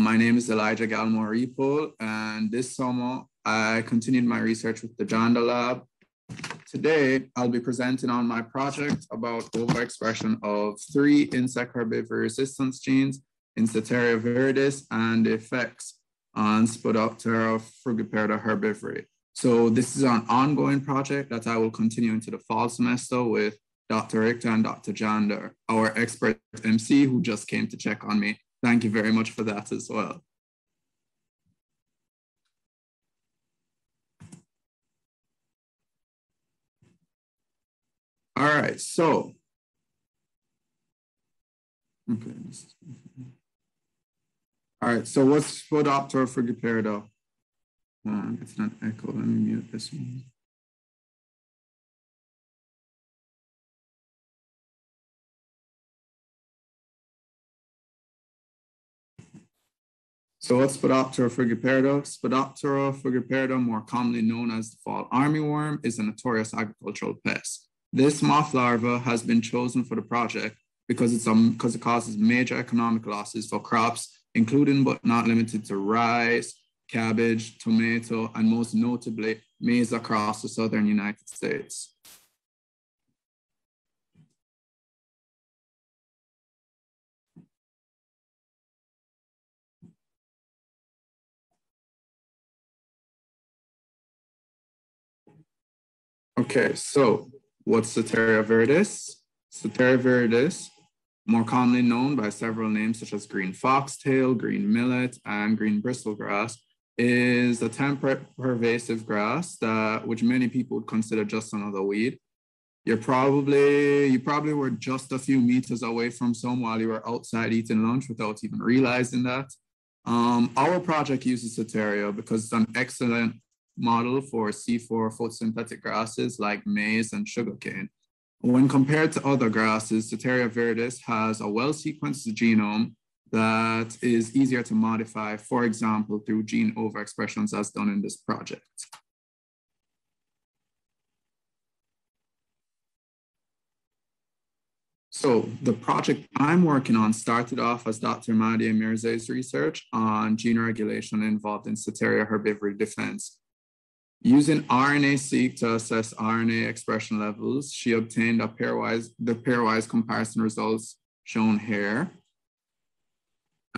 Um, my name is Elijah Gallimore-Repole, and this summer I continued my research with the Jander Lab. Today, I'll be presenting on my project about overexpression of three insect herbivory resistance genes in Setaria viridis and the effects on Spodoptera frugiperda herbivory. So this is an ongoing project that I will continue into the fall semester with Dr. Richter and Dr. Jander, our expert MC who just came to check on me. Thank you very much for that as well. All right, so. Okay. All right, so what's Spodoptera frugiperda? Uh, it's not echo, let me mute this one. So what's Spodoptera frugiperda? Spodoptera frugiperda, more commonly known as the fall armyworm, is a notorious agricultural pest. This moth larva has been chosen for the project because it's um, because it causes major economic losses for crops, including but not limited to rice, cabbage, tomato, and most notably maize across the southern United States. Okay, so what's Setaria viridis? Setaria viridis, more commonly known by several names such as green foxtail, green millet, and green bristlegrass, is a temperate pervasive grass that which many people would consider just another weed. You're probably you probably were just a few meters away from some while you were outside eating lunch without even realizing that. Um, our project uses Setaria because it's an excellent model for C4 photosynthetic grasses like maize and sugarcane. When compared to other grasses, Setaria viridis has a well-sequenced genome that is easier to modify, for example, through gene overexpressions as done in this project. So the project I'm working on started off as Dr. Madia Mirzai's research on gene regulation involved in Setaria herbivory defense. Using RNA-seq to assess RNA expression levels, she obtained a pairwise, the pairwise comparison results shown here.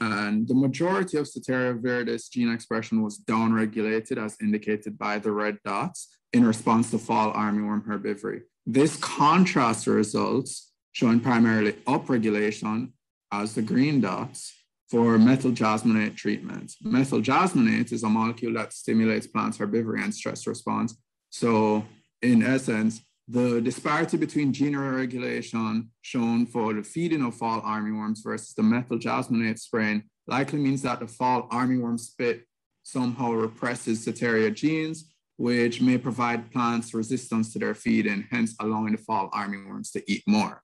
And the majority of Setaria viridis gene expression was downregulated as indicated by the red dots in response to fall armyworm herbivory. This contrasts results showing primarily upregulation as the green dots for methyl jasmonate treatment. Methyl jasmonate is a molecule that stimulates plants' herbivory and stress response. So in essence, the disparity between gene regulation shown for the feeding of fall armyworms versus the methyl jasmonate spraying likely means that the fall armyworm spit somehow represses Setaria genes, which may provide plants resistance to their feeding, hence allowing the fall armyworms to eat more.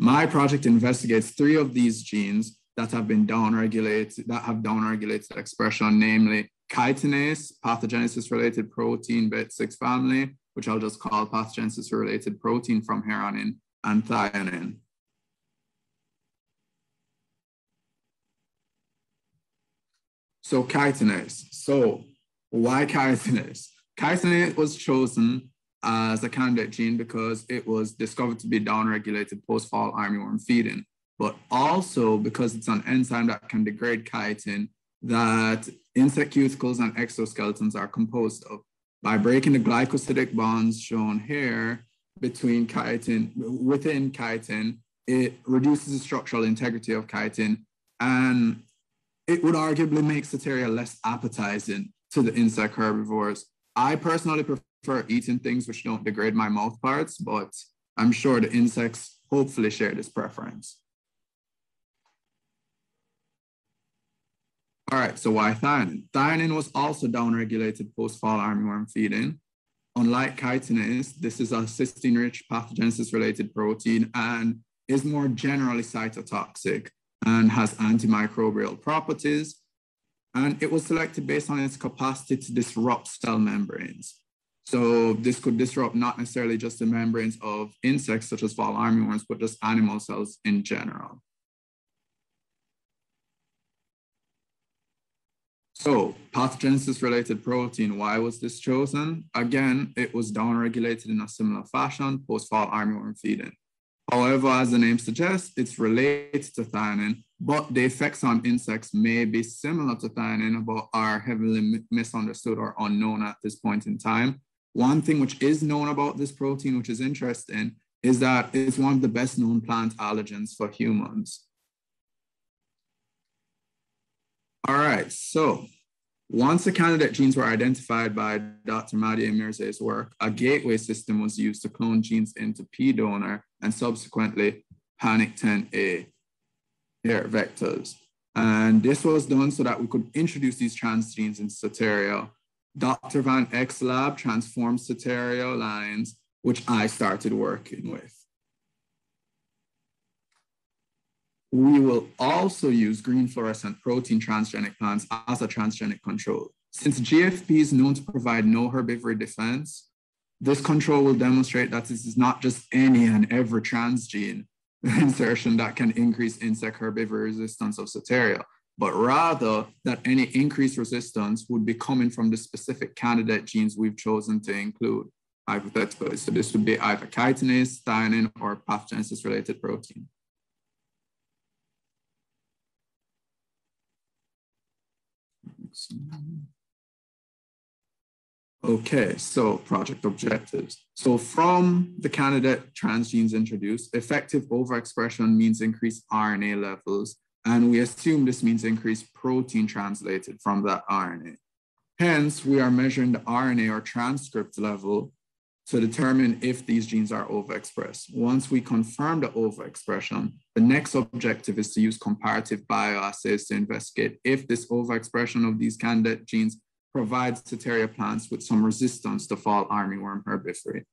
My project investigates three of these genes that have been downregulated, that have downregulated expression, namely chitinase, pathogenesis-related protein BET6 family, which I'll just call pathogenesis-related protein from here on in, and thionin. So chitinase. So why chitinase? Chitinase was chosen as a candidate gene because it was discovered to be downregulated post-fall armyworm feeding but also because it's an enzyme that can degrade chitin that insect cuticles and exoskeletons are composed of. By breaking the glycosidic bonds shown here between chitin, within chitin, it reduces the structural integrity of chitin and it would arguably make Setaria less appetizing to the insect herbivores. I personally prefer eating things which don't degrade my mouth parts, but I'm sure the insects hopefully share this preference. All right, so why thionin? Thionin was also downregulated post-fall armyworm feeding. Unlike chitinase, this is a cysteine-rich pathogenesis-related protein and is more generally cytotoxic and has antimicrobial properties. And it was selected based on its capacity to disrupt cell membranes. So this could disrupt not necessarily just the membranes of insects such as fall armyworms, but just animal cells in general. So pathogenesis related protein, why was this chosen? Again, it was downregulated in a similar fashion post-fall armyworm feeding. However, as the name suggests, it's related to thionin, but the effects on insects may be similar to thionin, but are heavily misunderstood or unknown at this point in time. One thing which is known about this protein, which is interesting, is that it's one of the best known plant allergens for humans. All right, so once the candidate genes were identified by Dr. Mahdi Emirzai's work, a gateway system was used to clone genes into pDONR and subsequently pANIC10A here vectors. And this was done so that we could introduce these transgenes into Setaria. Dr. Van Eck's lab transformed Setaria lines, which I started working with. We will also use green fluorescent protein transgenic plants as a transgenic control. Since GFP is known to provide no herbivory defense, this control will demonstrate that this is not just any and every transgene insertion that can increase insect herbivory resistance of Setaria, but rather that any increased resistance would be coming from the specific candidate genes we've chosen to include hypothetically. So this would be either chitinase, thionin, or pathogenesis related protein. Okay, so project objectives. So from the candidate transgenes introduced, effective overexpression means increased RNA levels, and we assume this means increased protein translated from that RNA. Hence, we are measuring the RNA or transcript level to determine if these genes are overexpressed. Once we confirm the overexpression, the next objective is to use comparative bioassays to investigate if this overexpression of these candidate genes provides Setaria plants with some resistance to fall armyworm herbivory.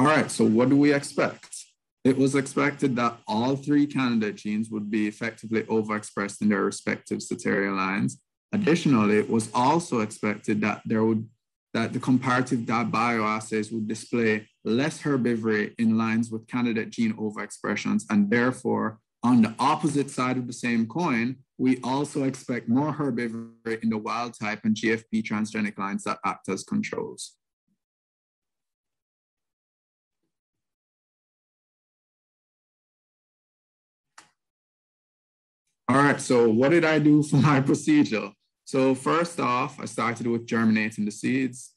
All right, so what do we expect? It was expected that all three candidate genes would be effectively overexpressed in their respective Setaria lines, Additionally, it was also expected that there would that the comparative bioassays would display less herbivory in lines with candidate gene overexpressions, and therefore, on the opposite side of the same coin, we also expect more herbivory in the wild type and GFP transgenic lines that act as controls. All right, so what did I do for my procedure? So first off, I started with germinating the seeds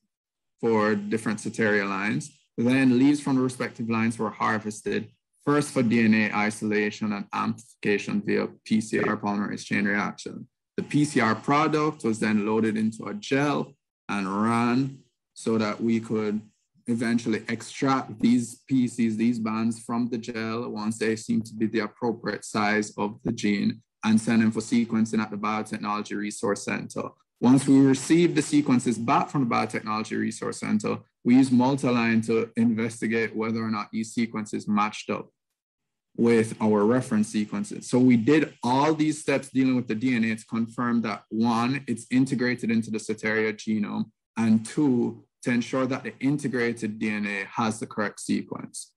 for different Setaria lines. Then leaves from the respective lines were harvested, first for DNA isolation and amplification via PCR polymerase chain reaction. The PCR product was then loaded into a gel and ran so that we could eventually extract these pieces, these bands from the gel once they seem to be the appropriate size of the gene and send them for sequencing at the Biotechnology Resource Center. Once we receive the sequences back from the Biotechnology Resource Center, we use MultAlin to investigate whether or not these sequences matched up with our reference sequences. So we did all these steps dealing with the DNA to confirm that one, it's integrated into the Setaria genome, and two, to ensure that the integrated DNA has the correct sequence.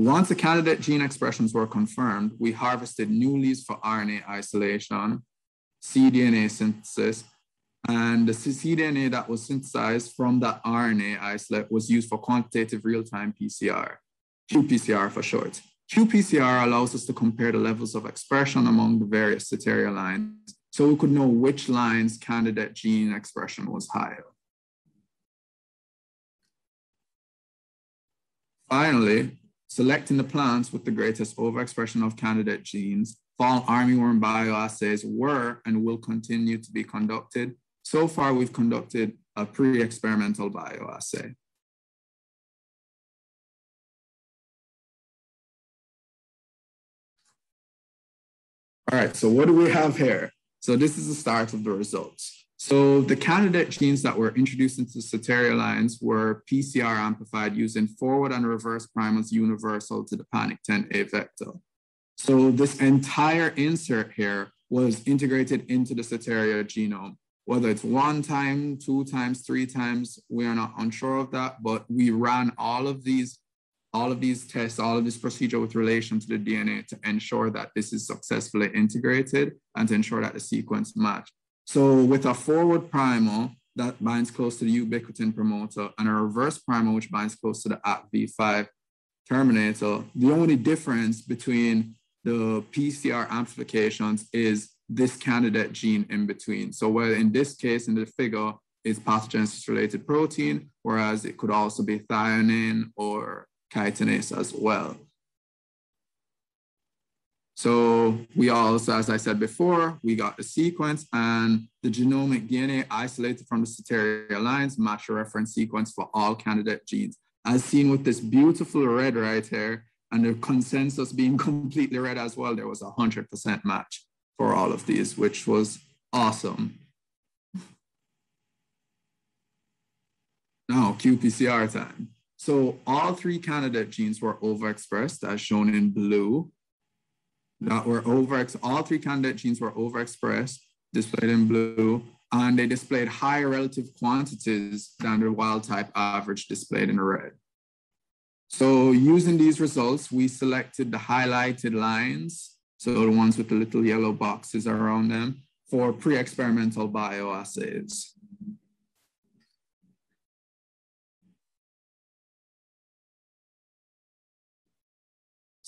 Once the candidate gene expressions were confirmed, we harvested new leads for RNA isolation, cDNA synthesis, and the cDNA that was synthesized from that RNA isolate was used for quantitative real-time PCR, qPCR for short. qPCR allows us to compare the levels of expression among the various Setaria lines, so we could know which lines candidate gene expression was higher. Finally, selecting the plants with the greatest overexpression of candidate genes, fall armyworm bioassays were and will continue to be conducted. So far, we've conducted a pre-experimental bioassay. All right, so what do we have here? So this is the start of the results. So the candidate genes that were introduced into the Setaria lines were PCR amplified using forward and reverse primers universal to the pANIC10A vector. So this entire insert here was integrated into the Setaria genome. Whether it's one time, two times, three times, we are not unsure of that, but we ran all of these all of these tests, all of this procedure with relation to the DNA to ensure that this is successfully integrated and to ensure that the sequence match. So with a forward primer that binds close to the ubiquitin promoter and a reverse primer which binds close to the ACTV5 terminator, the only difference between the PCR amplifications is this candidate gene in between. So where in this case, in the figure, is pathogenesis related protein, whereas it could also be thionine or chitinase as well. So we also, as I said before, we got the sequence and the genomic DNA isolated from the Setaria lines match a reference sequence for all candidate genes. As seen with this beautiful red right here, and the consensus being completely red as well, there was a 100% match for all of these, which was awesome. Now, qPCR time. So all three candidate genes were overexpressed as shown in blue. That were over, all three candidate genes were overexpressed, displayed in blue, and they displayed higher relative quantities than the wild type average displayed in red. So using these results, we selected the highlighted lines, so the ones with the little yellow boxes around them, for pre-experimental bioassays.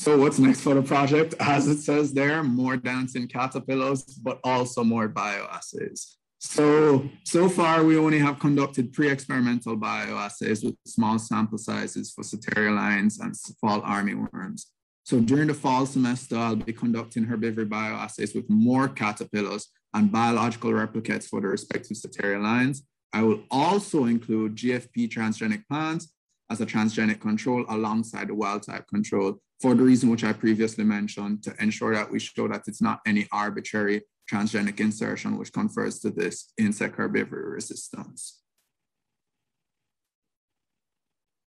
So what's next for the project? As it says there, more dancing caterpillars, but also more bioassays. So, so far we only have conducted pre-experimental bioassays with small sample sizes for Setaria lines and fall armyworms. So during the fall semester, I'll be conducting herbivory bioassays with more caterpillars and biological replicates for the respective Setaria lines. I will also include GFP transgenic plants as a transgenic control alongside the wild type control for the reason which I previously mentioned to ensure that we show that it's not any arbitrary transgenic insertion which confers to this insect herbivory resistance.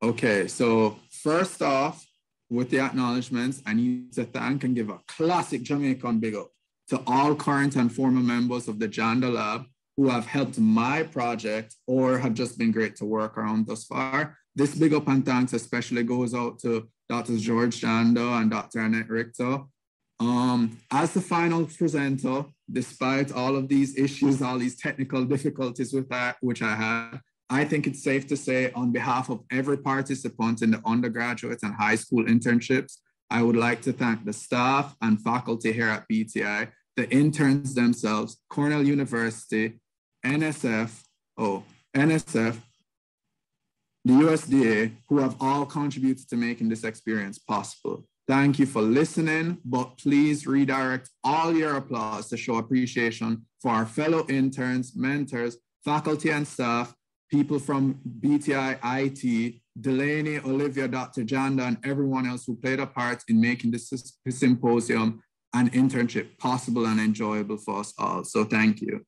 Okay, so first off, with the acknowledgements, I need to thank and give a classic Jamaican big up to all current and former members of the Jander Lab who have helped my project or have just been great to work around thus far. This big up and thanks especially goes out to Dr. George Jander and Dr. Annette Richter. Um, as the final presenter, despite all of these issues, all these technical difficulties with that, which I had, I think it's safe to say on behalf of every participant in the undergraduate and high school internships, I would like to thank the staff and faculty here at BTI, the interns themselves, Cornell University, NSF, oh, NSF, the USDA, who have all contributed to making this experience possible. Thank you for listening, but please redirect all your applause to show appreciation for our fellow interns, mentors, faculty and staff, people from BTI IT, Delaney, Olivia, Dr. Jander, and everyone else who played a part in making this symposium and internship possible and enjoyable for us all. So thank you.